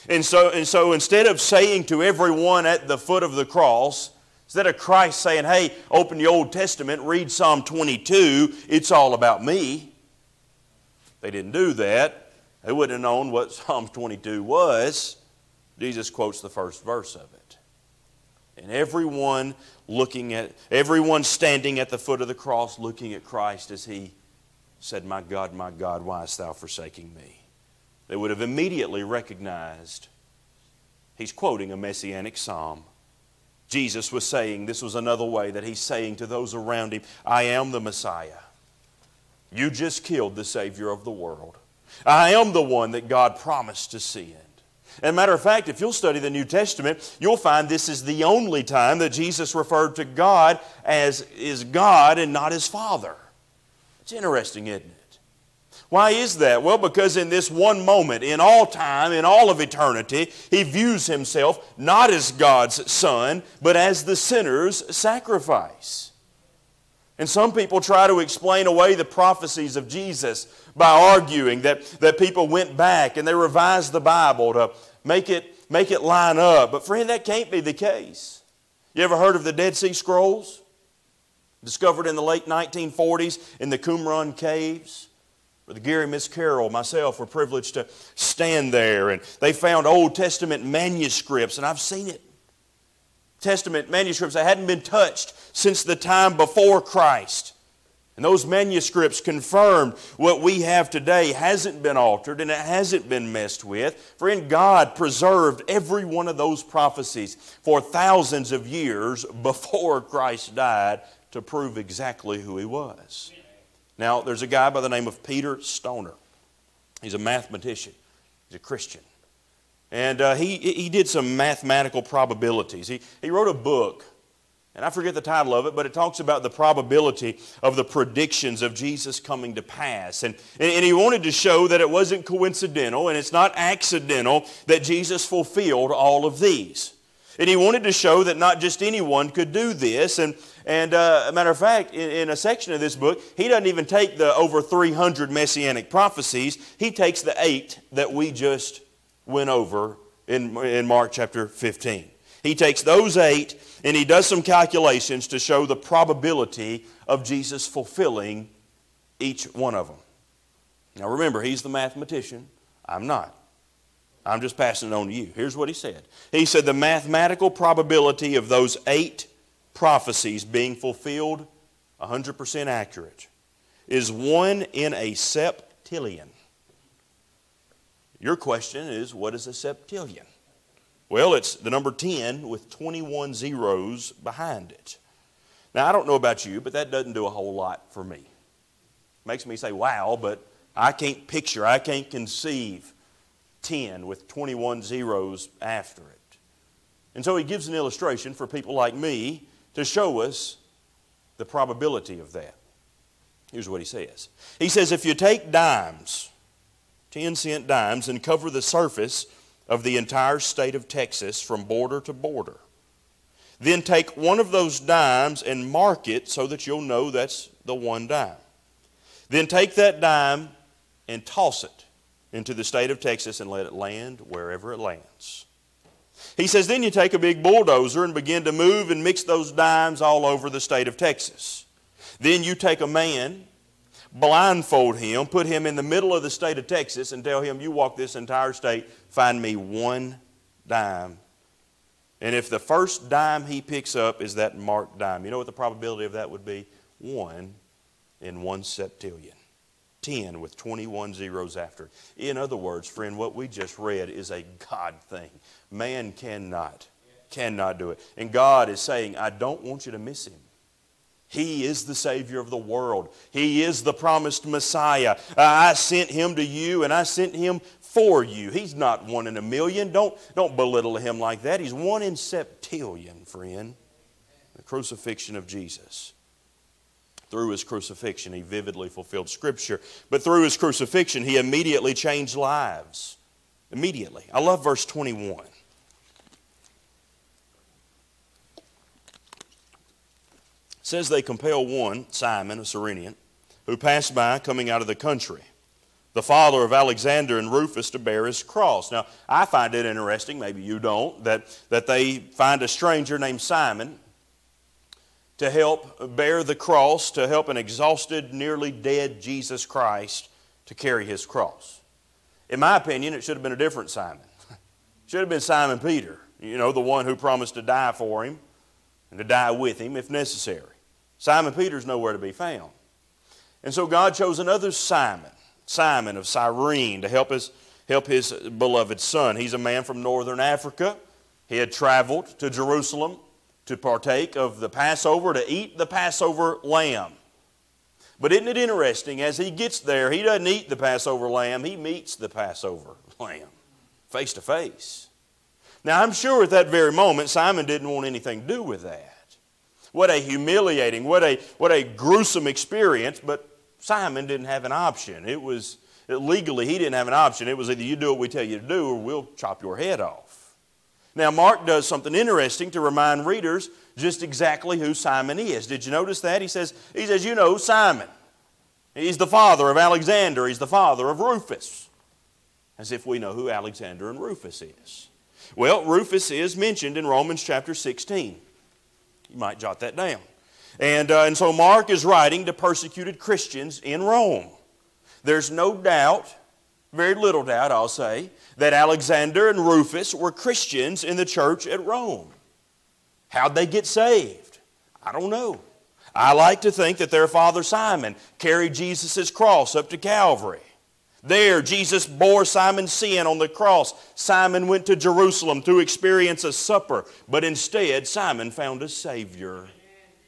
And so, and so instead of saying to everyone at the foot of the cross, Instead of Christ saying, hey, open the Old Testament, read Psalm 22, it's all about me. They didn't do that. They wouldn't have known what Psalm 22 was. Jesus quotes the first verse of it. And everyone looking at, everyone standing at the foot of the cross looking at Christ as he said, My God, my God, why hast thou forsaking me? They would have immediately recognized he's quoting a messianic psalm. Jesus was saying, this was another way that he's saying to those around him, I am the Messiah. You just killed the Savior of the world. I am the one that God promised to send. And matter of fact, if you'll study the New Testament, you'll find this is the only time that Jesus referred to God as is God and not his Father. It's interesting, isn't it? Why is that? Well, because in this one moment, in all time, in all of eternity, he views himself not as God's son, but as the sinner's sacrifice. And some people try to explain away the prophecies of Jesus by arguing that, that people went back and they revised the Bible to make it, make it line up. But, friend, that can't be the case. You ever heard of the Dead Sea Scrolls? Discovered in the late 1940s in the Qumran caves. Brother Gary, Miss Carroll, myself were privileged to stand there, and they found Old Testament manuscripts, and I've seen it. Testament manuscripts that hadn't been touched since the time before Christ. And those manuscripts confirmed what we have today hasn't been altered and it hasn't been messed with. For in God preserved every one of those prophecies for thousands of years before Christ died to prove exactly who he was. Now, there's a guy by the name of Peter Stoner. He's a mathematician, he's a Christian. And uh, he, he did some mathematical probabilities. He, he wrote a book, and I forget the title of it, but it talks about the probability of the predictions of Jesus coming to pass. And, and he wanted to show that it wasn't coincidental and it's not accidental that Jesus fulfilled all of these. And he wanted to show that not just anyone could do this. And, and uh, a matter of fact, in, in, a section of this book, he doesn't even take the over 300 messianic prophecies. He takes the eight that we just went over in, in Mark chapter 15. He takes those eight and he does some calculations to show the probability of Jesus fulfilling each one of them. Now remember, he's the mathematician. I'm not. I'm just passing it on to you. Here's what he said. He said the mathematical probability of those eight prophecies being fulfilled, 100% accurate, is one in a septillion. Your question is, what is a septillion? Well, it's the number 10 with 21 zeros behind it. Now, I don't know about you, but that doesn't do a whole lot for me. It Makes me say, wow, but I can't picture, I can't conceive 10 with 21 zeros after it. And so he gives an illustration for people like me to show us the probability of that. Here's what he says He says, if you take dimes, 10 cent dimes, and cover the surface of the entire state of Texas from border to border, then take one of those dimes and mark it so that you'll know that's the one dime. Then take that dime and toss it into the state of Texas and let it land wherever it lands. He says, then you take a big bulldozer and begin to move and mix those dimes all over the state of Texas. Then you take a man, blindfold him, put him in the middle of the state of Texas, and tell him, You walk this entire state, find me one dime. And if the first dime he picks up is that marked dime, you know what the probability of that would be? One in one septillion. 10 with 21 zeros after. In other words, friend, what we just read is a God thing. Man cannot, cannot do it. And God is saying, I don't want you to miss him. He is the Savior of the world. He is the promised Messiah. I sent him to you and I sent him for you. He's not one in a million. Don't, don't belittle him like that. He's one in septillion, friend. The crucifixion of Jesus through his crucifixion, he vividly fulfilled Scripture. But through his crucifixion, he immediately changed lives. Immediately. I love verse 21. It says they compel one, Simon, a Cyrenian, who passed by coming out of the country, the father of Alexander and Rufus, to bear his cross. Now, I find it interesting, maybe you don't, that, that they find a stranger named Simon to help bear the cross, to help an exhausted, nearly dead Jesus Christ to carry his cross. In my opinion, it should have been a different Simon. Should have been Simon Peter, you know, the one who promised to die for him and to die with him if necessary. Simon Peter's nowhere to be found. And so God chose another Simon, Simon of Cyrene, to help his, help his beloved son. He's a man from northern Africa. He had traveled to Jerusalem to partake of the Passover, to eat the Passover lamb. But isn't it interesting? As he gets there, he doesn't eat the Passover lamb, he meets the Passover lamb face to face. Now, I'm sure at that very moment, Simon didn't want anything to do with that. What a humiliating, what a, what a gruesome experience, but Simon didn't have an option. It was, legally, he didn't have an option. It was either you do what we tell you to do or we'll chop your head off. Now, Mark does something interesting to remind readers just exactly who Simon is. Did you notice that? He says, he says you know, Simon. He's the father of Alexander. He's the father of Rufus. As if we know who Alexander and Rufus is. Well, Rufus is mentioned in Romans chapter 16. You might jot that down. And, uh, and so Mark is writing to persecuted Christians in Rome. There's no doubt, very little doubt, I'll say, that Alexander and Rufus were Christians in the church at Rome. How'd they get saved? I don't know. I like to think that their father Simon carried Jesus' cross up to Calvary. There, Jesus bore Simon's sin on the cross. Simon went to Jerusalem to experience a supper, but instead, Simon found a Savior,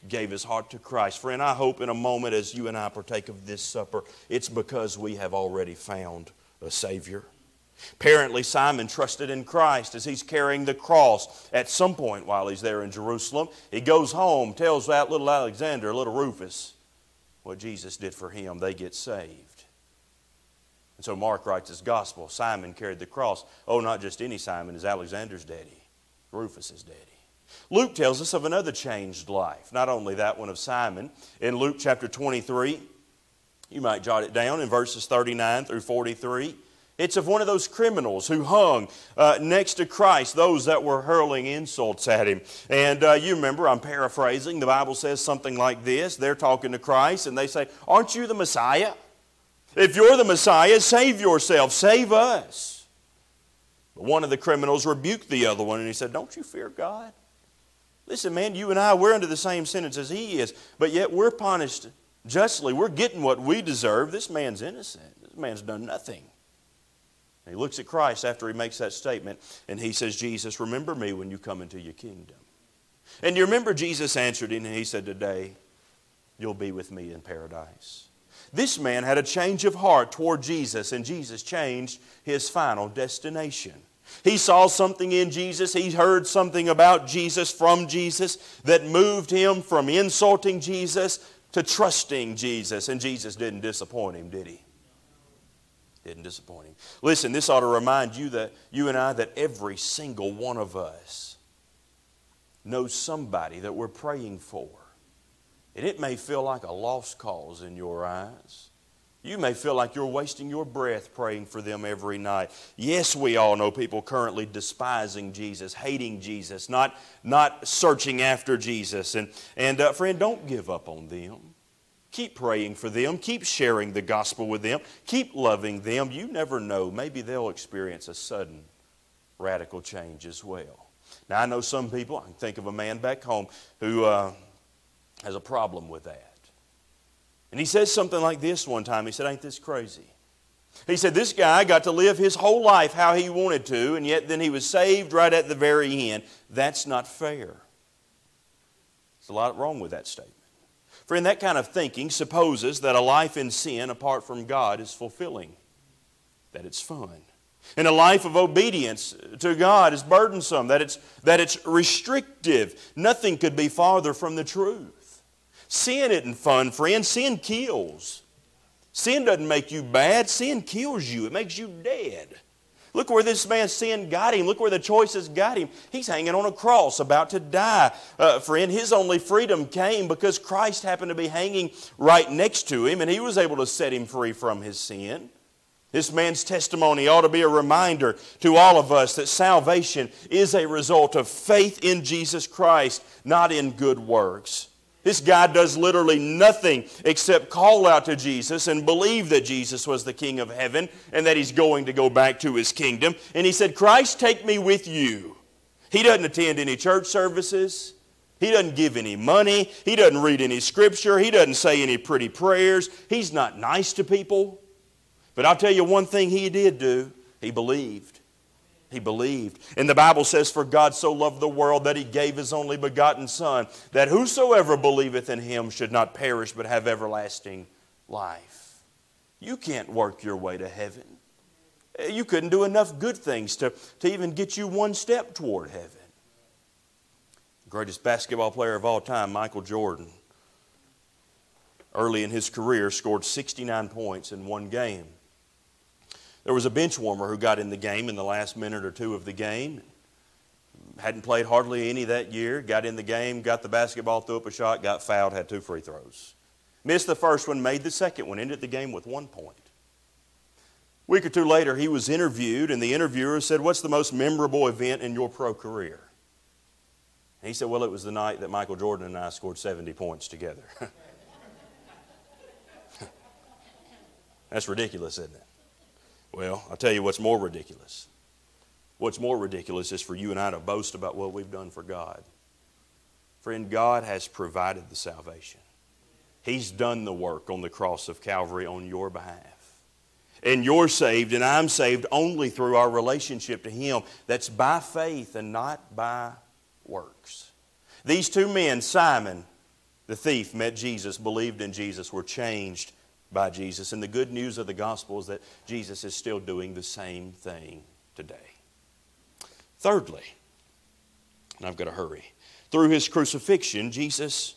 gave his heart to Christ. Friend, I hope in a moment as you and I partake of this supper, it's because we have already found a Savior. Apparently, Simon trusted in Christ as he's carrying the cross at some point while he's there in Jerusalem. He goes home, tells that little Alexander, little Rufus, what Jesus did for him. They get saved. And so Mark writes his gospel. Simon carried the cross. Oh, not just any Simon, is Alexander's daddy, Rufus's daddy. Luke tells us of another changed life, not only that one of Simon. In Luke chapter 23, you might jot it down in verses 39 through 43. It's of one of those criminals who hung uh, next to Christ, those that were hurling insults at him. And uh, you remember, I'm paraphrasing, the Bible says something like this. They're talking to Christ and they say, Aren't you the Messiah? If you're the Messiah, save yourself, save us. But one of the criminals rebuked the other one and he said, Don't you fear God? Listen, man, you and I, we're under the same sentence as he is, but yet we're punished justly. We're getting what we deserve. This man's innocent. This man's done nothing. And he looks at Christ after he makes that statement and he says, Jesus, remember me when you come into your kingdom. And you remember Jesus answered him and he said, Today you'll be with me in paradise. This man had a change of heart toward Jesus, and Jesus changed his final destination. He saw something in Jesus. He heard something about Jesus from Jesus that moved him from insulting Jesus to trusting Jesus. And Jesus didn't disappoint him, did he? Didn't disappoint him. Listen, this ought to remind you that you and I that every single one of us knows somebody that we're praying for and it may feel like a lost cause in your eyes. You may feel like you're wasting your breath praying for them every night. Yes, we all know people currently despising Jesus, hating Jesus, not, not searching after Jesus. And, and uh, friend, don't give up on them. Keep praying for them. Keep sharing the gospel with them. Keep loving them. You never know. Maybe they'll experience a sudden radical change as well. Now, I know some people, I can think of a man back home who. Uh, has a problem with that. And he says something like this one time. He said, Ain't this crazy? He said, This guy got to live his whole life how he wanted to, and yet then he was saved right at the very end. That's not fair. There's a lot wrong with that statement. Friend, that kind of thinking supposes that a life in sin apart from God is fulfilling, that it's fun. And a life of obedience to God is burdensome, that it's, that it's restrictive. Nothing could be farther from the truth. Sin isn't fun, friend. Sin kills. Sin doesn't make you bad, sin kills you, it makes you dead. Look where this man's sin got him. Look where the choices got him. He's hanging on a cross, about to die. Uh, friend, his only freedom came because Christ happened to be hanging right next to him, and he was able to set him free from his sin. This man's testimony ought to be a reminder to all of us that salvation is a result of faith in Jesus Christ, not in good works. This guy does literally nothing except call out to Jesus and believe that Jesus was the King of heaven and that he's going to go back to his kingdom. And he said, Christ, take me with you. He doesn't attend any church services. He doesn't give any money. He doesn't read any scripture. He doesn't say any pretty prayers. He's not nice to people. But I'll tell you one thing he did do he believed. He believed. And the Bible says, For God so loved the world that he gave his only begotten Son, that whosoever believeth in him should not perish but have everlasting life. You can't work your way to heaven. You couldn't do enough good things to, to even get you one step toward heaven. Greatest basketball player of all time, Michael Jordan, early in his career, scored 69 points in one game There was a bench warmer who got in the game in the last minute or two of the game. Hadn't played hardly any that year. Got in the game, got the basketball, threw up a shot, got fouled, had two free throws. Missed the first one, made the second one, ended the game with one point. A week or two later, he was interviewed, and the interviewer said, What's the most memorable event in your pro career? And he said, Well, it was the night that Michael Jordan and I scored 70 points together. That's ridiculous, isn't it? Well, I'll tell you what's more ridiculous. What's more ridiculous is for you and I to boast about what we've done for God. Friend, God has provided the salvation. He's done the work on the cross of Calvary on your behalf. And you're saved, and I'm saved only through our relationship to Him. That's by faith and not by works. These two men, Simon, the thief, met Jesus, believed in Jesus, were changed by Jesus. And the good news of the gospel is that Jesus is still doing the same thing today. Thirdly, and I've got to hurry, through his crucifixion, Jesus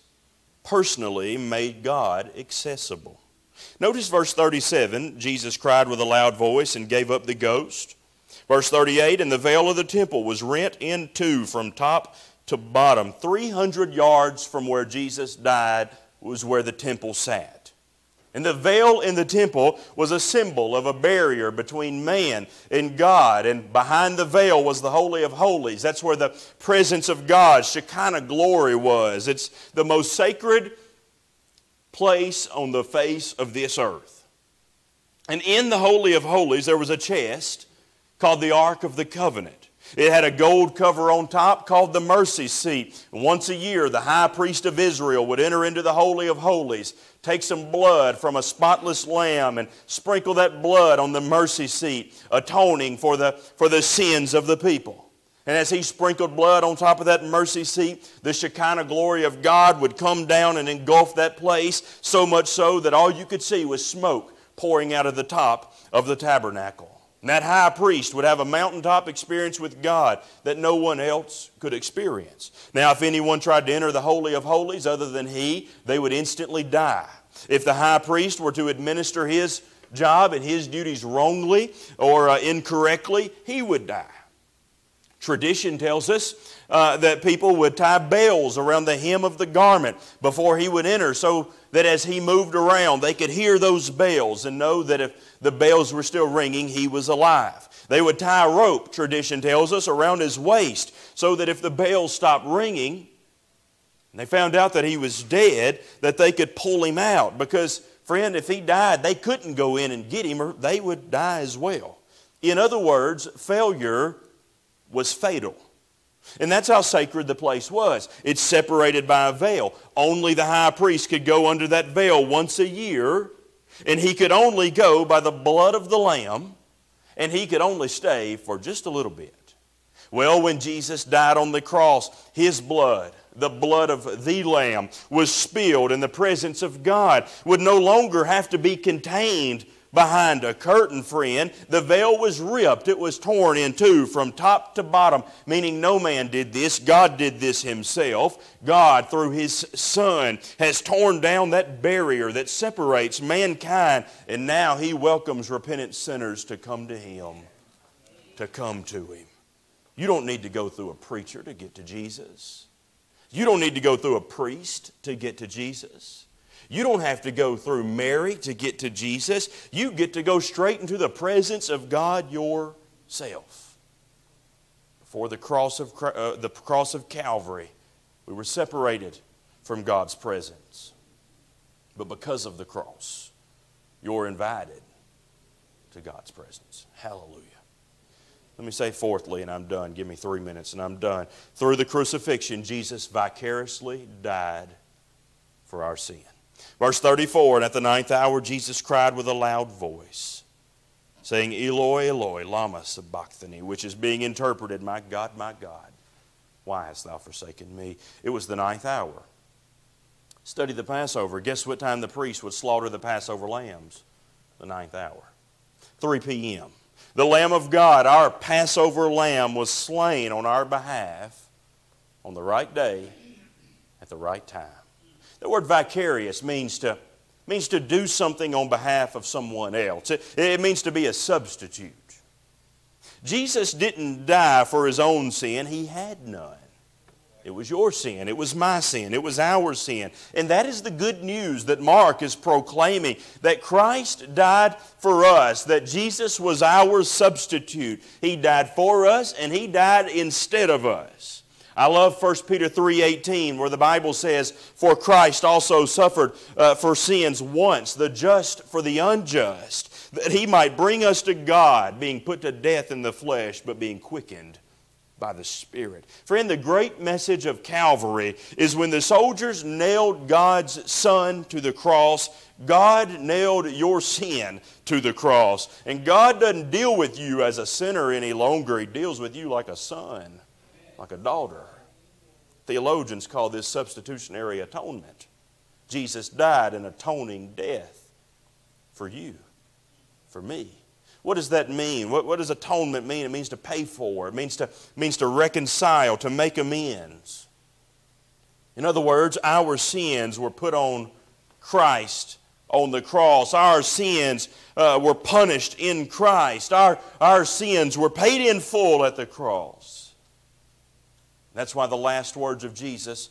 personally made God accessible. Notice verse 37 Jesus cried with a loud voice and gave up the ghost. Verse 38 And the veil of the temple was rent in two from top to bottom. 300 yards from where Jesus died was where the temple sat. And the veil in the temple was a symbol of a barrier between man and God. And behind the veil was the Holy of Holies. That's where the presence of God, Shekinah glory, was. It's the most sacred place on the face of this earth. And in the Holy of Holies, there was a chest called the Ark of the Covenant. It had a gold cover on top called the mercy seat. Once a year, the high priest of Israel would enter into the Holy of Holies, take some blood from a spotless lamb, and sprinkle that blood on the mercy seat, atoning for the, for the sins of the people. And as he sprinkled blood on top of that mercy seat, the Shekinah glory of God would come down and engulf that place, so much so that all you could see was smoke pouring out of the top of the tabernacle. And that high priest would have a mountaintop experience with God that no one else could experience. Now, if anyone tried to enter the Holy of Holies other than he, they would instantly die. If the high priest were to administer his job and his duties wrongly or uh, incorrectly, he would die. Tradition tells us uh, that people would tie bells around the hem of the garment before he would enter so that as he moved around, they could hear those bells and know that if the bells were still ringing, he was alive. They would tie a rope, tradition tells us, around his waist so that if the bells stopped ringing, and they found out that he was dead, that they could pull him out. Because, friend, if he died, they couldn't go in and get him, or they would die as well. In other words, failure was fatal. And that's how sacred the place was. It's separated by a veil. Only the high priest could go under that veil once a year, and he could only go by the blood of the Lamb, and he could only stay for just a little bit. Well, when Jesus died on the cross, his blood, the blood of the Lamb, was spilled, and the presence of God would no longer have to be contained behind a curtain, friend. The veil was ripped, it was torn in two from top to bottom, meaning no man did this. God did this himself. God, through his Son, has torn down that barrier that separates mankind, and now he welcomes repentant sinners to come to him. To come to him. You don't need to go through a preacher to get to Jesus. You don't need to go through a priest to get to Jesus. You don't have to go through Mary to get to Jesus. You get to go straight into the presence of God yourself. Before the cross of, uh, the cross of Calvary, we were separated from God's presence. But because of the cross, you're invited to God's presence. Hallelujah. Let me say fourthly, and I'm done. Give me three minutes and I'm done. Through the crucifixion, Jesus vicariously died for our sin. Verse 34 And at the ninth hour, Jesus cried with a loud voice, saying, Eloi, Eloi, Lama Sabachthani, which is being interpreted, My God, my God, why hast thou forsaken me? It was the ninth hour. Study the Passover. Guess what time the priest would slaughter the Passover lambs? The ninth hour. 3 p.m. The Lamb of God, our Passover lamb, was slain on our behalf on the right day at the right time. The word vicarious means to means to do something on behalf of someone else. It, it means to be a substitute. Jesus didn't die for his own sin, he had none. It was your sin. It was my sin. It was our sin. And that is the good news that Mark is proclaiming that Christ died for us, that Jesus was our substitute. He died for us and He died instead of us. I love 1 Peter 3:18 where the Bible says, "For Christ also suffered uh, for sins once, the just for the unjust, that he might bring us to God, being put to death in the flesh, but being quickened by the Spirit. Friend, the great message of Calvary is when the soldiers nailed God's Son to the cross, God nailed your sin to the cross. And God doesn't deal with you as a sinner any longer, He deals with you like a son, like a daughter. Theologians call this substitutionary atonement. Jesus died an atoning death for you, for me. What does that mean? What, what does atonement mean? It means to pay for, it means to, means to reconcile, to make amends. In other words, our sins were put on Christ on the cross. Our sins uh, were punished in Christ. Our, our sins were paid in full at the cross. That's why the last words of Jesus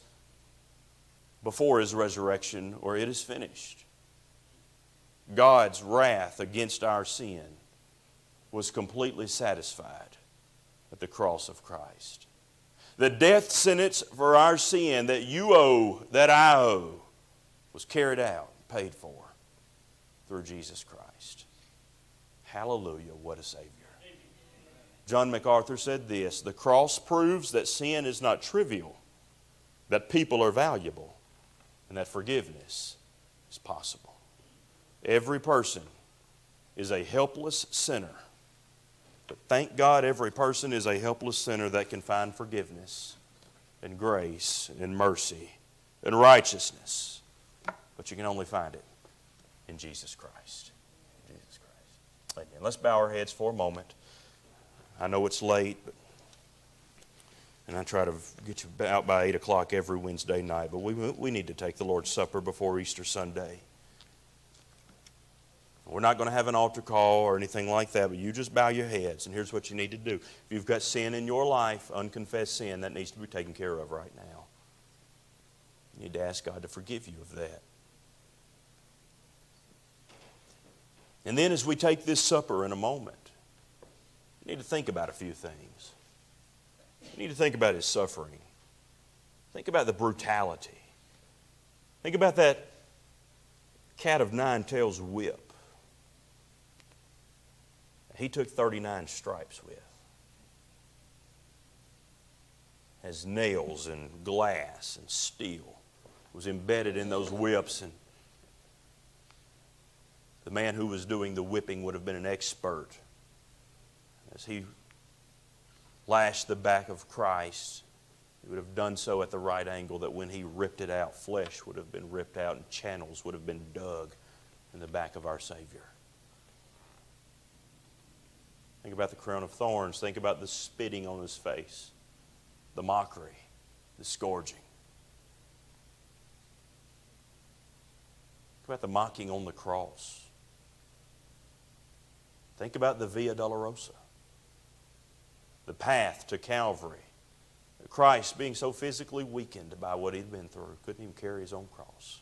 before his resurrection were, It is finished. God's wrath against our sin was completely satisfied at the cross of Christ. The death sentence for our sin that you owe, that I owe, was carried out, paid for through Jesus Christ. Hallelujah, what a Savior. John MacArthur said this The cross proves that sin is not trivial, that people are valuable, and that forgiveness is possible. Every person is a helpless sinner but thank God every person is a helpless sinner that can find forgiveness and grace and mercy and righteousness. But you can only find it in Jesus Christ. Jesus Christ. Amen. Let's bow our heads for a moment. I know it's late, but, and I try to get you out by 8 o'clock every Wednesday night, but we, we need to take the Lord's Supper before Easter Sunday. We're not going to have an altar call or anything like that, but you just bow your heads, and here's what you need to do. If you've got sin in your life, unconfessed sin, that needs to be taken care of right now. You need to ask God to forgive you of that. And then as we take this supper in a moment, need to think about a few things. Need to think about his suffering. Think about the brutality. Think about that cat of nine tails whip he took 39 stripes with. As nails and glass and steel was embedded in those whips. And the man who was doing the whipping would have been an expert. As he lashed the back of Christ, he would have done so at the right angle that when he ripped it out, flesh would have been ripped out and channels would have been dug in the back of our Savior. Think about the crown of thorns. Think about the spitting on his face, the mockery, the scourging. Think about the mocking on the cross. Think about the Via Dolorosa, the path to Calvary. Christ being so physically weakened by what he'd been through, couldn't even carry his own cross.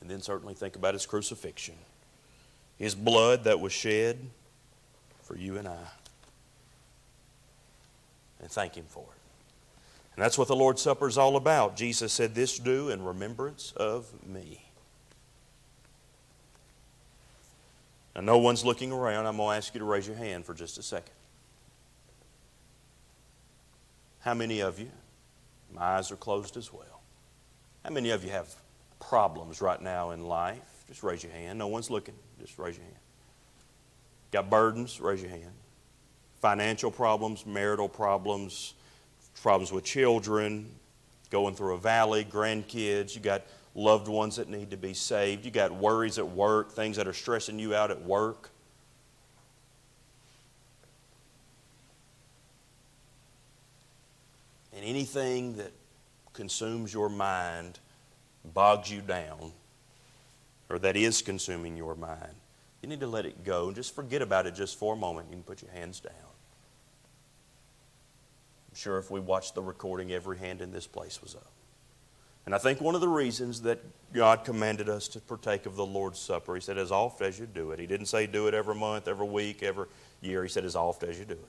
And then certainly think about his crucifixion. His blood that was shed for you and I. And thank Him for it. And that's what the Lord's Supper is all about. Jesus said, This do in remembrance of me. Now, no one's looking around. I'm going to ask you to raise your hand for just a second. How many of you, my eyes are closed as well, how many of you have problems right now in life? Just raise your hand. No one's looking. Just raise your hand. Got burdens? Raise your hand. Financial problems, marital problems, problems with children, going through a valley, grandkids. You got loved ones that need to be saved. You got worries at work, things that are stressing you out at work. And anything that consumes your mind bogs you down or that is consuming your mind, you need to let it go and just forget about it just for a moment. You can put your hands down. I'm sure if we watched the recording, every hand in this place was up. And I think one of the reasons that God commanded us to partake of the Lord's Supper, He said, as oft as you do it. He didn't say do it every month, every week, every year. He said, as oft as you do it.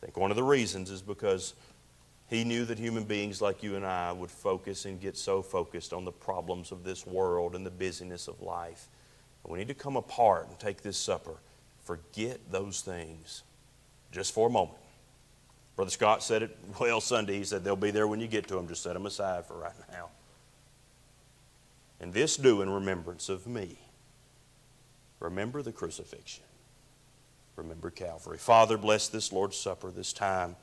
I think one of the reasons is because He knew that human beings like you and I would focus and get so focused on the problems of this world and the busyness of life. But we need to come apart and take this supper. Forget those things just for a moment. Brother Scott said it well Sunday. He said, They'll be there when you get to them. Just set them aside for right now. And this do in remembrance of me. Remember the crucifixion. Remember Calvary. Father, bless this Lord's Supper, this time.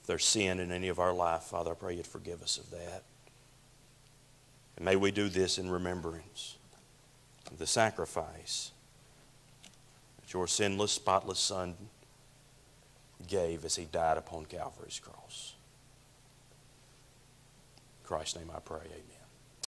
If there's sin in any of our life, Father, I pray you'd forgive us of that. And may we do this in remembrance of the sacrifice that your sinless, spotless Son gave as he died upon Calvary's cross. In Christ's name I pray, amen.